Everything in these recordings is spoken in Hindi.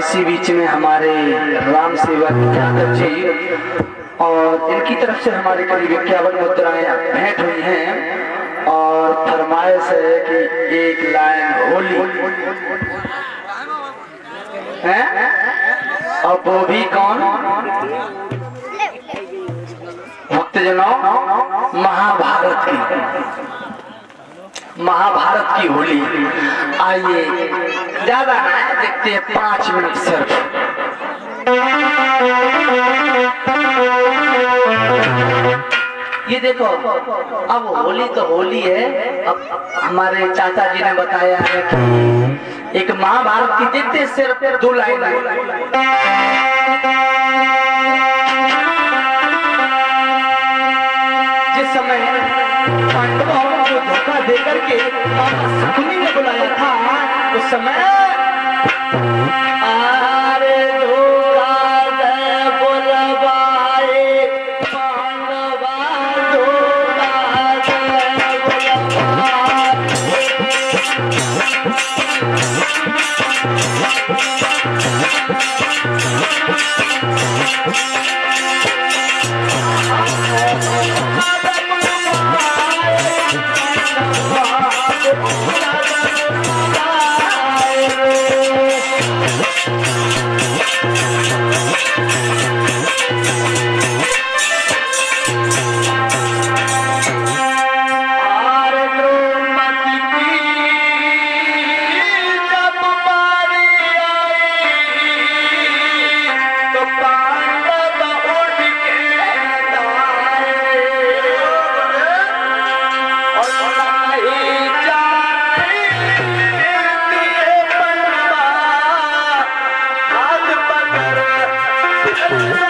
इसी बीच में हमारे राम सेवक यादव जी और इनकी तरफ़ से हमारे करीब इक्यावन मुद्राएँ भेंट हुई हैं और फरमाइश है कि एक लाइन होली। है? और वो भी कौन? भक्तजनों, महाभारत की। महाभारत की होली। आइए, ज़्यादा देखते हैं पाँच मिनट सिर्फ़। ये देखो, अब होली तो होली है। अब हमारे चाचा जी ने बताया है कि एक महाभारत की देखते सिर्फ़ दो लाइन। धोखा देकर के और शकुनी ने बुलाया था। उस समय आरे 五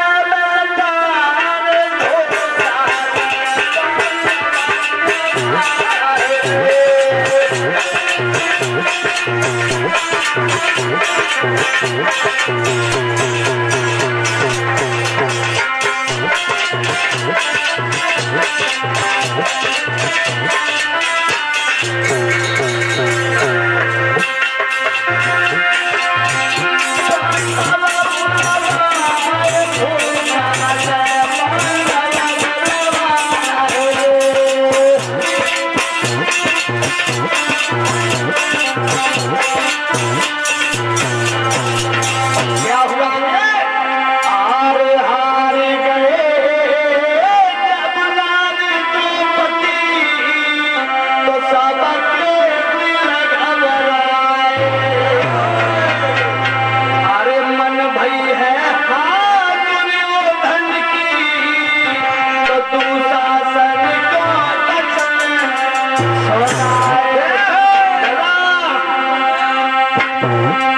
Mm-hmm.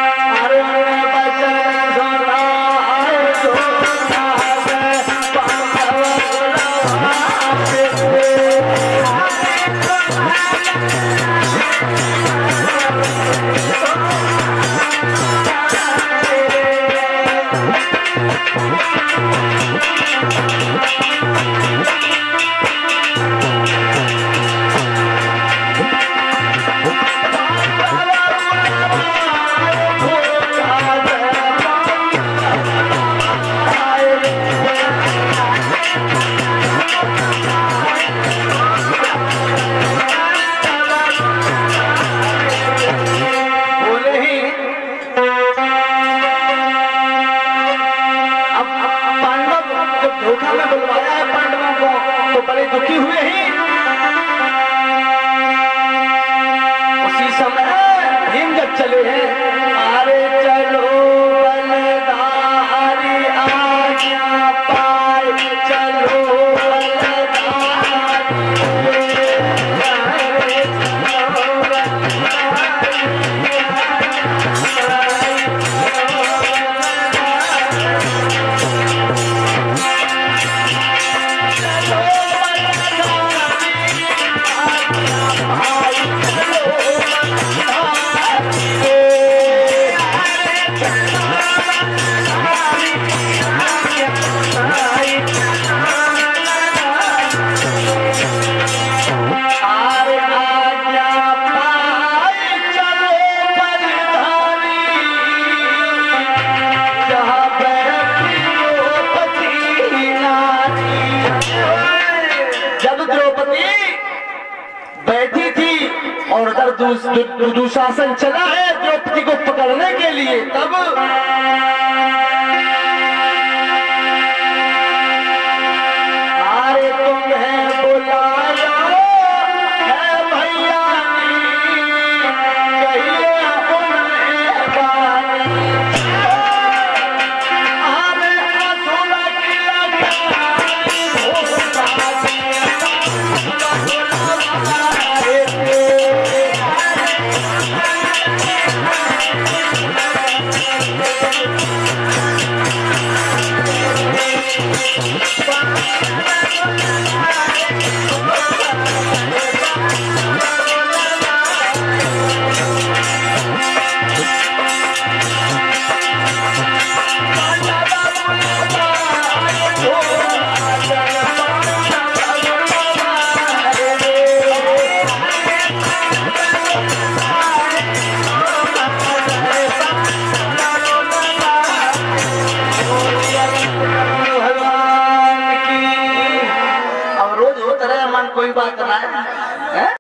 दुशासन चला है द्रौपदी को पकड़ने के लिए। तब Thank you.